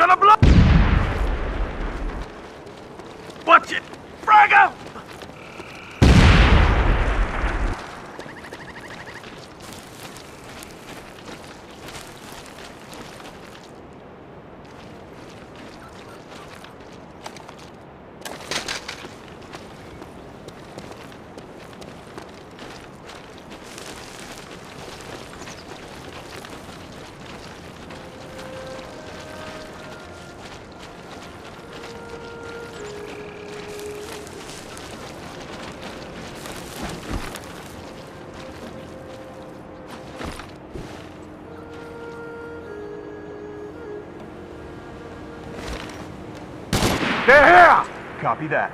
gonna blow! Watch it! Frag Here! Copy that.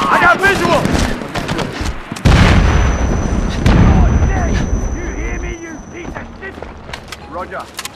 I got visual! Oh, shit? Roger.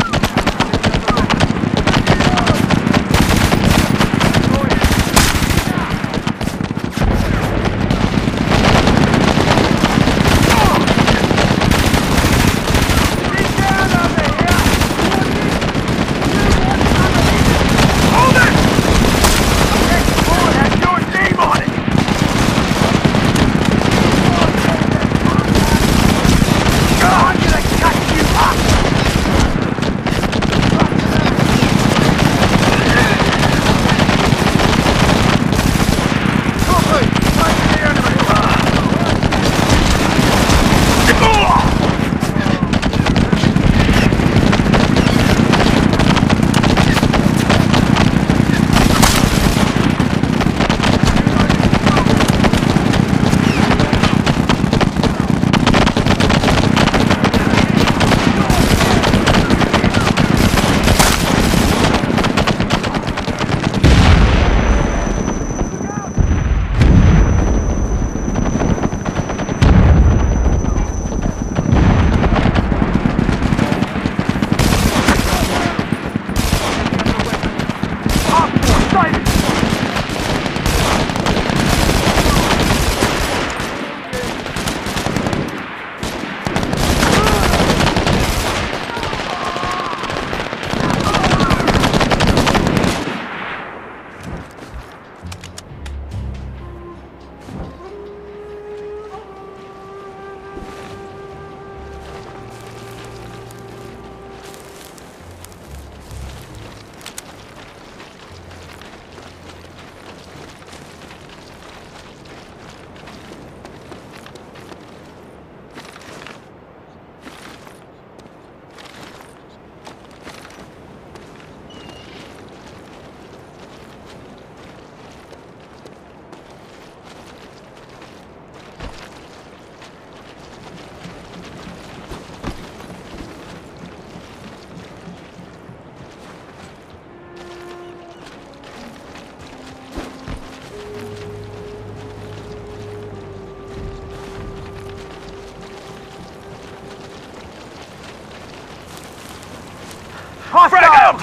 Frag out!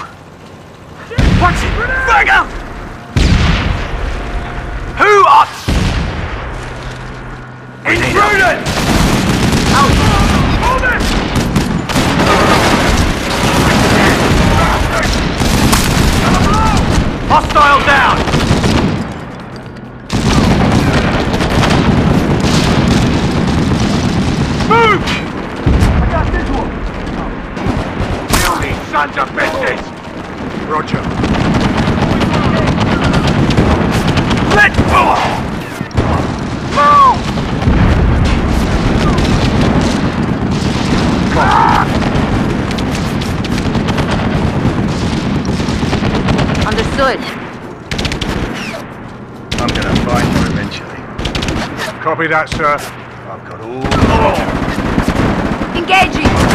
Watch it! Frag out! Who are... Intruders! Out! Hold it! Hostile down! Move! I got this one! Filthy sons of bitches! Roger. Let's go! Move! Understood. I'm gonna find you eventually. Copy that, sir. I've got all oh. the Engaging!